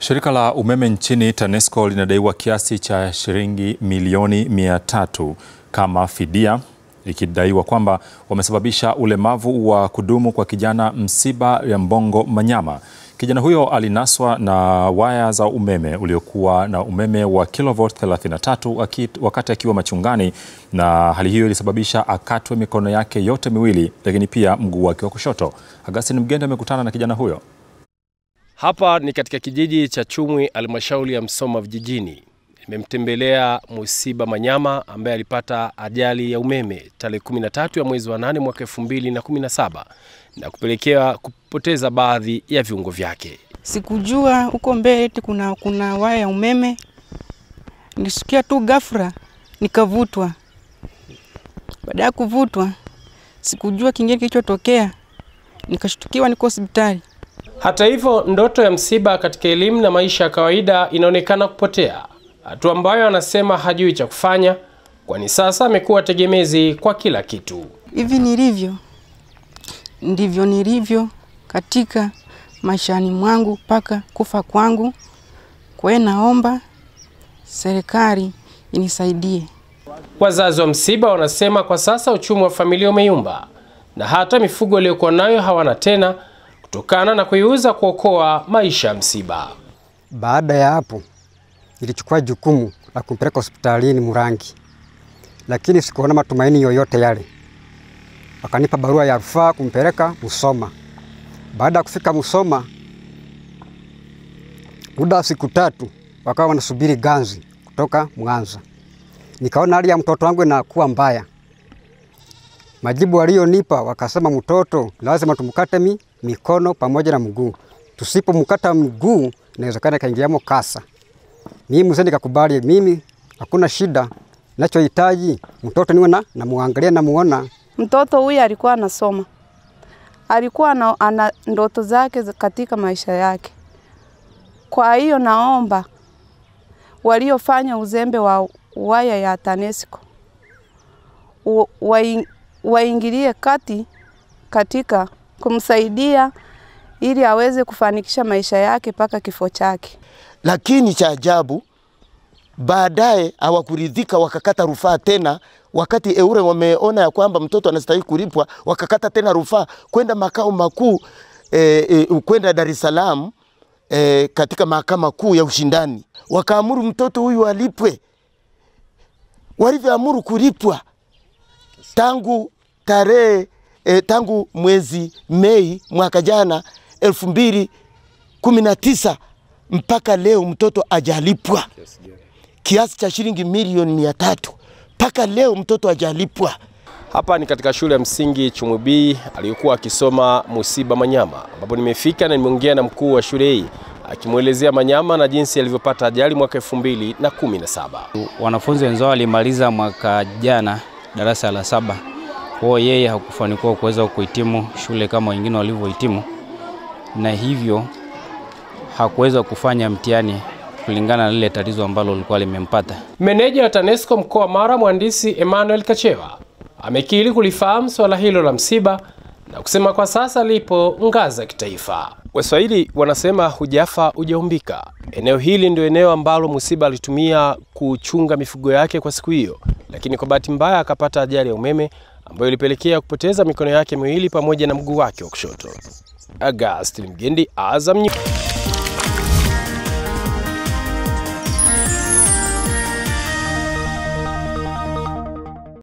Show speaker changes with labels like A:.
A: Shirika la umeme nchini TANESCO linadaiwa kiasi cha shilingi milioni mia tatu kama fidia, ikidaiwa kwamba wamesababisha ulemavu wa kudumu kwa kijana Msiba ya Mbongo Manyama. Kijana huyo alinaswa na waya za umeme uliokuwa na umeme wa kilovolt 33 wakati akiwa machungani, na hali hiyo ilisababisha akatwe mikono yake yote miwili, lakini pia mguu wake wa kushoto. Augustine Mgende amekutana na kijana huyo.
B: Hapa ni katika kijiji cha Chumwi, halmashauri ya Msoma vijijini. Nimemtembelea Musiba Manyama ambaye alipata ajali ya umeme tarehe 13 ya mwezi wa 8 mwaka 2017 na kupelekea kupoteza baadhi ya viungo vyake.
C: Sikujua huko mbele eti kuna, kuna waya ya umeme. Nisikia tu ghafla nikavutwa. Baada ya kuvutwa, sikujua kingine kilichotokea, nikashtukiwa niko hospitali.
B: Hata hivyo, ndoto ya Msiba katika elimu na maisha ya kawaida inaonekana kupotea, hatua ambayo anasema hajui cha kufanya, kwani sasa amekuwa tegemezi kwa kila kitu.
C: Hivi nilivyo ndivyo nilivyo katika maishani mwangu mpaka kufa kwangu. Kwa hiyo naomba serikali inisaidie.
B: Wazazi wa Msiba wanasema kwa sasa uchumi wa familia umeyumba na hata mifugo waliokuwa nayo hawana tena kutokana na kuiuza kuokoa maisha ya Msiba.
D: Baada ya hapo nilichukua jukumu la kumpeleka hospitalini Murangi, lakini sikuona matumaini yoyote yale. Wakanipa barua ya rufaa kumpeleka Musoma. Baada ya kufika Musoma, muda wa siku tatu wakawa wanasubiri ganzi kutoka Mwanza. Nikaona hali ya mtoto wangu inakuwa mbaya. Majibu walionipa wakasema, mtoto lazima tumkate mi, mikono pamoja na mguu. Tusipomkata mguu inawezekana kaingiamo kasa. Mimi mzee nikakubali, mimi hakuna shida, nachohitaji mtoto niwe na namuangalia namuona.
E: Mtoto huyu alikuwa anasoma, alikuwa na, ana ndoto zake katika maisha yake. Kwa hiyo naomba waliofanya uzembe wa waya ya TANESCO waingilie kati katika kumsaidia ili aweze kufanikisha maisha yake mpaka kifo chake.
F: Lakini cha ajabu baadaye hawakuridhika, wakakata rufaa tena. Wakati eure wameona ya kwamba mtoto anastahili kulipwa, wakakata tena rufaa kwenda makao makuu e, e, kwenda Dar es Salaam e, katika mahakama kuu ya ushindani, wakaamuru mtoto huyu alipwe. Walivyoamuru kulipwa tangu tarehe e, tangu mwezi Mei mwaka jana elfu mbili kumi na tisa mpaka leo mtoto ajalipwa kiasi cha shilingi milioni mia tatu mpaka leo mtoto ajalipwa.
B: Hapa ni katika shule ya msingi Chumubii aliyokuwa akisoma Musiba Manyama, ambapo nimefika na nimeongea na mkuu wa shule hii akimwelezea Manyama na jinsi alivyopata ajali mwaka elfu mbili na kumi na saba.
G: Wanafunzi wenzao walimaliza mwaka jana darasa la saba, kwa yeye hakufanikiwa kuweza kuhitimu shule kama wengine walivyohitimu, na hivyo hakuweza kufanya mtihani kulingana na lile tatizo ambalo lilikuwa limempata.
B: Meneja wa TANESCO mkoa wa Mara, mhandisi Emmanuel Kachewa amekiri kulifahamu swala hilo la Msiba na kusema kwa sasa lipo ngazi ya kitaifa. Waswahili wanasema hujafa hujaumbika. Eneo hili ndio eneo ambalo msiba alitumia kuchunga mifugo yake kwa siku hiyo, lakini kwa bahati mbaya akapata ajali ya umeme ambayo ilipelekea kupoteza mikono yake miwili pamoja na mguu wake wa kushoto. Augustine Mgendi, Azam News.